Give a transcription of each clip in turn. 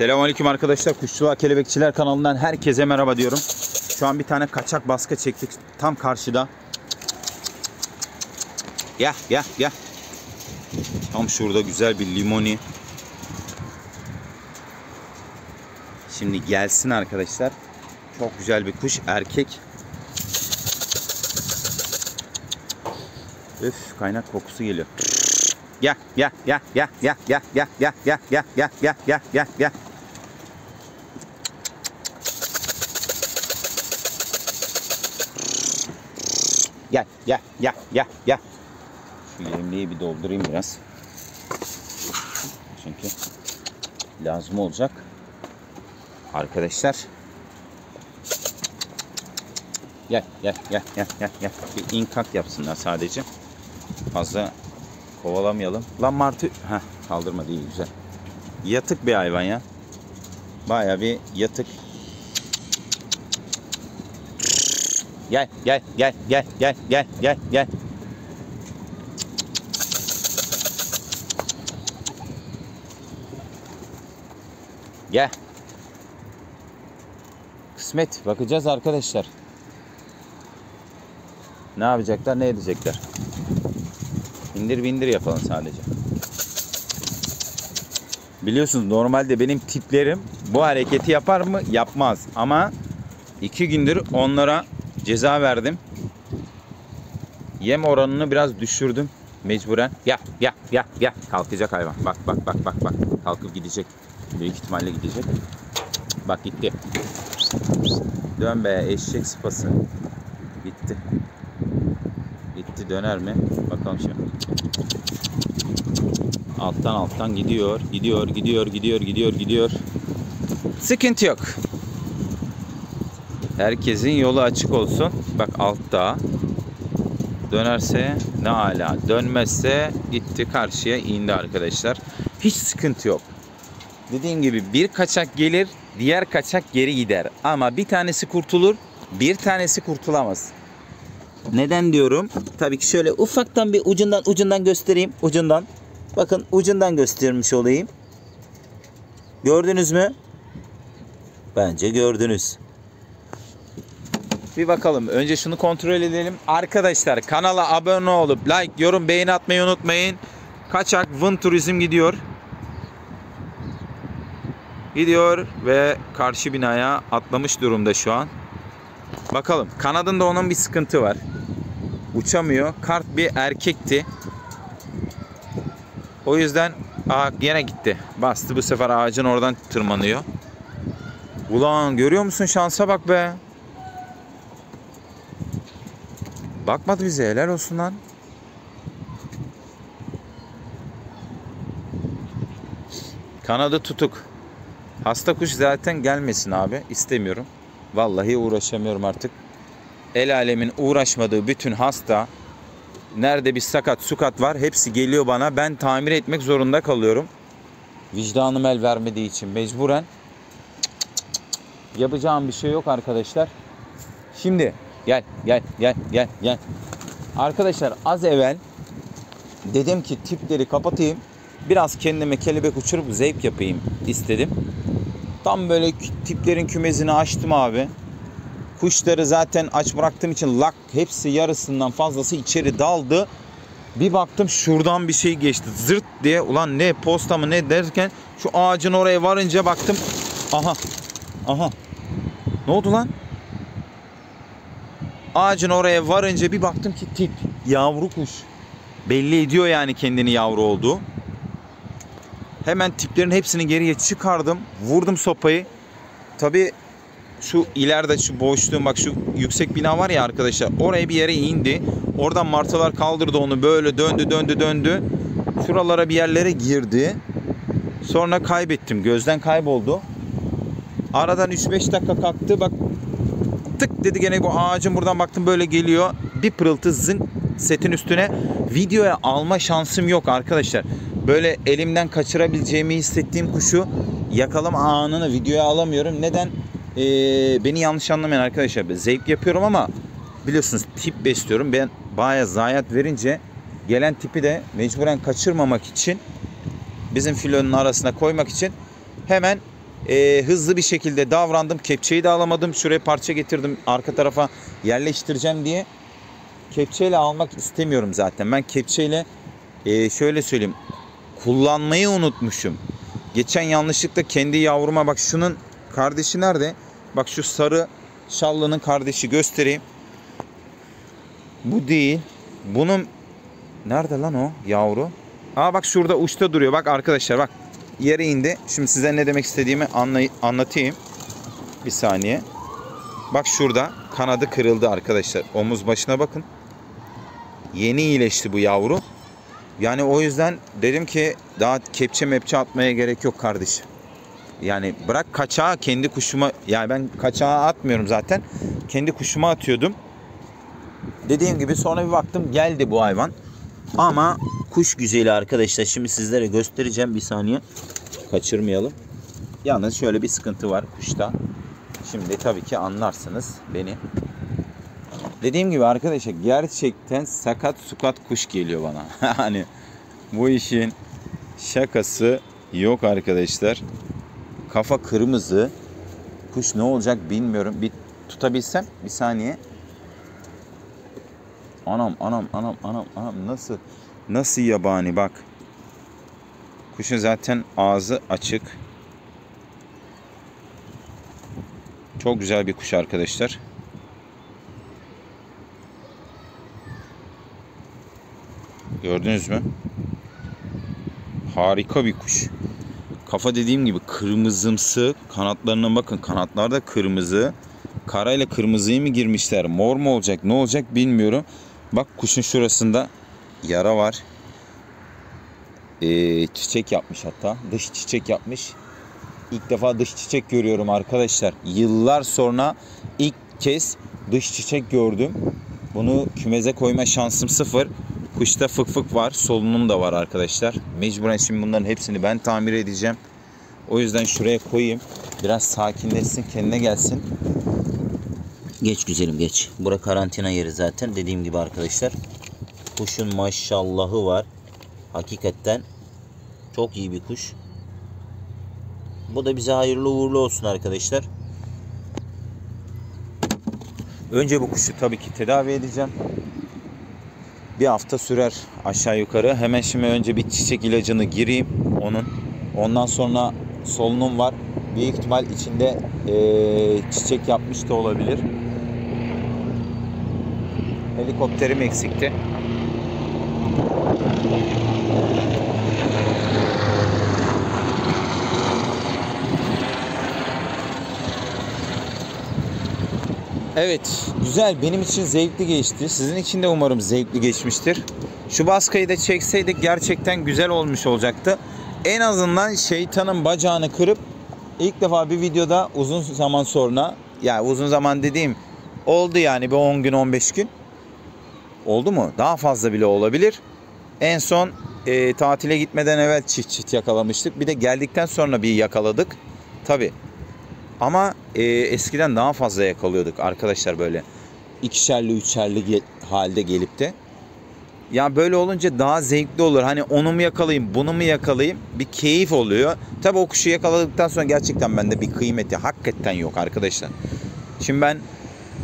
Selamünaleyküm arkadaşlar. Kuşçuluğa Kelebekçiler kanalından herkese merhaba diyorum. Şu an bir tane kaçak baskı çektik tam karşıda. Gel gel gel. Tam şurada güzel bir limoni. Şimdi gelsin arkadaşlar. Çok güzel bir kuş erkek. Üf kaynak kokusu geliyor. Gel gel gel gel gel gel gel gel gel gel gel gel gel gel gel. Gel gel gel gel. Şu yemliği bir doldurayım biraz. Çünkü lazım olacak. Arkadaşlar. Gel gel gel gel gel gel. Bir inkak yapsınlar sadece. Fazla kovalamayalım. Lan martı. Heh, kaldırma değil güzel. Yatık bir hayvan ya. Baya bir yatık. Gel gel gel gel gel gel gel gel. Gel. Kısmet bakacağız arkadaşlar. Ne yapacaklar ne edecekler. İndir bindir yapalım sadece. Biliyorsunuz normalde benim tiplerim bu hareketi yapar mı? Yapmaz. Ama iki gündür onlara ceza verdim. Yem oranını biraz düşürdüm mecburen. Ya ya ya ya kalkacak hayvan. Bak bak bak bak bak. Kalkıp gidecek. Büyük ihtimalle gidecek. Bak gitti. Dön be eşek sıpası. Gitti. Gitti döner mi? Bakalım şimdi. Alttan alttan gidiyor. Gidiyor, gidiyor, gidiyor, gidiyor, gidiyor. Sıkıntı yok. Herkesin yolu açık olsun. Bak altta. Dönerse ne ala. Dönmezse gitti karşıya indi arkadaşlar. Hiç sıkıntı yok. Dediğim gibi bir kaçak gelir, diğer kaçak geri gider. Ama bir tanesi kurtulur, bir tanesi kurtulamaz. Neden diyorum? Tabii ki şöyle ufaktan bir ucundan ucundan göstereyim. Ucundan. Bakın ucundan göstermiş olayım. Gördünüz mü? Bence gördünüz. Bir bakalım. Önce şunu kontrol edelim. Arkadaşlar kanala abone olup like, yorum, beğeni atmayı unutmayın. Kaçak Vın Turizm gidiyor. Gidiyor ve karşı binaya atlamış durumda şu an. Bakalım. Kanadında onun bir sıkıntı var. Uçamıyor. Kart bir erkekti. O yüzden aa, gene gitti. Bastı bu sefer ağacın oradan tırmanıyor. Ulan görüyor musun şansa bak be. Bakmadı bize helal olsun lan. Kanadı tutuk. Hasta kuş zaten gelmesin abi. İstemiyorum. Vallahi uğraşamıyorum artık. El alemin uğraşmadığı bütün hasta nerede bir sakat sukat var hepsi geliyor bana. Ben tamir etmek zorunda kalıyorum. Vicdanım el vermediği için mecburen. Yapacağım bir şey yok arkadaşlar. Şimdi gel gel gel gel gel. Arkadaşlar az evvel dedim ki tipleri kapatayım. Biraz kendime kelebek uçurup zevk yapayım istedim. Tam böyle tiplerin kümesini açtım abi. Kuşları zaten aç bıraktığım için lak hepsi yarısından fazlası içeri daldı. Bir baktım şuradan bir şey geçti. Zırt diye ulan ne posta mı ne derken şu ağacın oraya varınca baktım. Aha. Aha. Ne oldu lan? Ağacın oraya varınca bir baktım ki tip yavru kuş. Belli ediyor yani kendini yavru olduğu. Hemen tiplerin hepsini geriye çıkardım. Vurdum sopayı. Tabi şu ileride şu boşluğun bak şu yüksek bina var ya arkadaşlar. Oraya bir yere indi. Oradan martılar kaldırdı onu böyle döndü döndü döndü. Şuralara bir yerlere girdi. Sonra kaybettim. Gözden kayboldu. Aradan 3-5 dakika kalktı. Bak tık dedi gene bu ağacın buradan baktım böyle geliyor. Bir pırıltı zın setin üstüne. Videoya alma şansım yok arkadaşlar böyle elimden kaçırabileceğimi hissettiğim kuşu yakalama anını videoya alamıyorum. Neden? Ee, beni yanlış anlamayın arkadaşlar. Zevk yapıyorum ama biliyorsunuz tip besliyorum. Ben bayağı zayiat verince gelen tipi de mecburen kaçırmamak için bizim filonun arasına koymak için hemen e, hızlı bir şekilde davrandım. Kepçeyi de alamadım. Şuraya parça getirdim arka tarafa yerleştireceğim diye. Kepçeyle almak istemiyorum zaten. Ben kepçeyle e, şöyle söyleyeyim. Kullanmayı unutmuşum. Geçen yanlışlıkla kendi yavruma bak şunun kardeşi nerede? Bak şu sarı şallının kardeşi göstereyim. Bu değil. Bunun nerede lan o yavru? Aa bak şurada uçta duruyor. Bak arkadaşlar bak yere indi. Şimdi size ne demek istediğimi anlatayım. Bir saniye. Bak şurada kanadı kırıldı arkadaşlar. Omuz başına bakın. Yeni iyileşti bu yavru. Yani o yüzden dedim ki daha kepçe mepçe atmaya gerek yok kardeşim. Yani bırak kaçağı kendi kuşuma yani ben kaçağı atmıyorum zaten. Kendi kuşuma atıyordum. Dediğim gibi sonra bir baktım geldi bu hayvan. Ama kuş güzeli arkadaşlar. Şimdi sizlere göstereceğim bir saniye. Kaçırmayalım. Yalnız şöyle bir sıkıntı var kuşta. Şimdi tabii ki anlarsınız beni. Dediğim gibi arkadaşlar gerçekten sakat sukat kuş geliyor bana. hani bu işin şakası yok arkadaşlar. Kafa kırmızı. Kuş ne olacak bilmiyorum. Bir tutabilsem bir saniye. Anam anam anam anam anam nasıl nasıl yabani bak. Kuşun zaten ağzı açık. Çok güzel bir kuş arkadaşlar. Gördünüz mü? Harika bir kuş. Kafa dediğim gibi kırmızımsı. Kanatlarına bakın. Kanatlar da kırmızı. Karayla kırmızıyı mı girmişler? Mor mu olacak? Ne olacak bilmiyorum. Bak kuşun şurasında yara var. Ee, çiçek yapmış hatta. Dış çiçek yapmış. İlk defa dış çiçek görüyorum arkadaşlar. Yıllar sonra ilk kez dış çiçek gördüm. Bunu kümeze koyma şansım sıfır. Kuşta fık fık var. Solunum da var arkadaşlar. Mecburen şimdi bunların hepsini ben tamir edeceğim. O yüzden şuraya koyayım. Biraz sakinleşsin, kendine gelsin. Geç güzelim geç. Bura karantina yeri zaten. Dediğim gibi arkadaşlar. Kuşun maşallahı var. Hakikaten çok iyi bir kuş. Bu da bize hayırlı uğurlu olsun arkadaşlar. Önce bu kuşu tabii ki tedavi edeceğim. Bir hafta sürer aşağı yukarı. Hemen şimdi önce bir çiçek ilacını gireyim onun. Ondan sonra solunum var. Büyük ihtimal içinde eee, çiçek yapmış da olabilir. Helikopterim eksikti. Evet, güzel. Benim için zevkli geçti. Sizin için de umarım zevkli geçmiştir. Şu baskıyı da çekseydik gerçekten güzel olmuş olacaktı. En azından şeytanın bacağını kırıp ilk defa bir videoda uzun zaman sonra yani uzun zaman dediğim oldu yani bir 10 gün 15 gün oldu mu? Daha fazla bile olabilir. En son e, tatile gitmeden evvel çift çift yakalamıştık. Bir de geldikten sonra bir yakaladık. Tabi. Ama e, eskiden daha fazla yakalıyorduk arkadaşlar böyle. ikişerli üçerli gel- halde gelip de. Ya böyle olunca daha zevkli olur. Hani onu mu yakalayayım, bunu mu yakalayayım? Bir keyif oluyor. Tabi o kuşu yakaladıktan sonra gerçekten bende bir kıymeti hakikaten yok arkadaşlar. Şimdi ben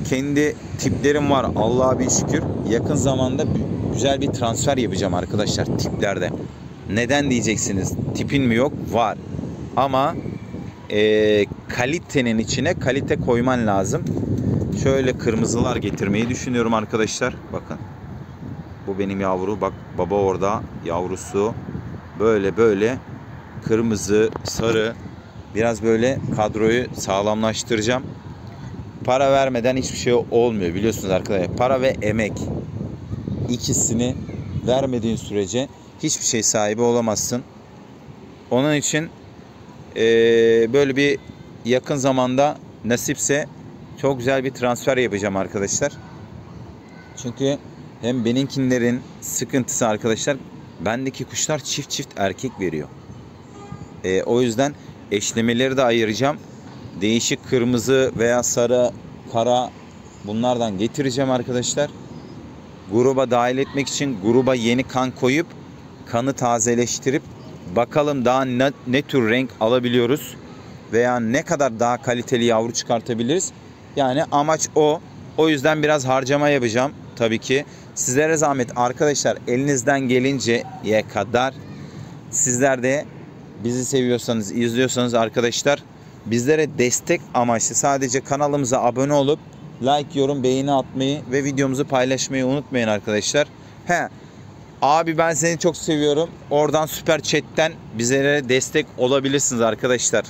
kendi tiplerim var Allah'a bir şükür. Yakın zamanda güzel bir transfer yapacağım arkadaşlar tiplerde. Neden diyeceksiniz? Tipin mi yok? Var. Ama e, kalitenin içine kalite koyman lazım. Şöyle kırmızılar getirmeyi düşünüyorum arkadaşlar. Bakın. Bu benim yavru. Bak baba orada. Yavrusu. Böyle böyle kırmızı, sarı. Biraz böyle kadroyu sağlamlaştıracağım. Para vermeden hiçbir şey olmuyor biliyorsunuz arkadaşlar. Para ve emek. ikisini vermediğin sürece hiçbir şey sahibi olamazsın. Onun için eee, böyle bir yakın zamanda nasipse çok güzel bir transfer yapacağım arkadaşlar. Çünkü hem benimkinlerin sıkıntısı arkadaşlar bendeki kuşlar çift çift erkek veriyor. E, o yüzden eşlemeleri de ayıracağım. Değişik kırmızı veya sarı, kara bunlardan getireceğim arkadaşlar. Gruba dahil etmek için gruba yeni kan koyup kanı tazeleştirip bakalım daha ne, ne tür renk alabiliyoruz. veya ne kadar daha kaliteli yavru çıkartabiliriz. Yani amaç o. O yüzden biraz harcama yapacağım tabii ki. Sizlere zahmet arkadaşlar elinizden gelinceye kadar sizler de bizi seviyorsanız, izliyorsanız arkadaşlar bizlere destek amaçlı sadece kanalımıza abone olup like, yorum, beğeni atmayı ve videomuzu paylaşmayı unutmayın arkadaşlar. He, abi ben seni çok seviyorum. Oradan süper chatten bizlere destek olabilirsiniz arkadaşlar.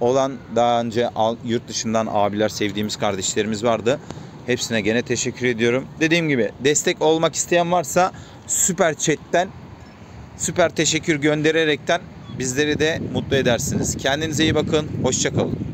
Olan daha önce yurt dışından abiler, sevdiğimiz kardeşlerimiz vardı. Hepsine gene teşekkür ediyorum. Dediğim gibi destek olmak isteyen varsa süper chatten süper teşekkür göndererekten bizleri de mutlu edersiniz. Kendinize iyi bakın. Hoşçakalın.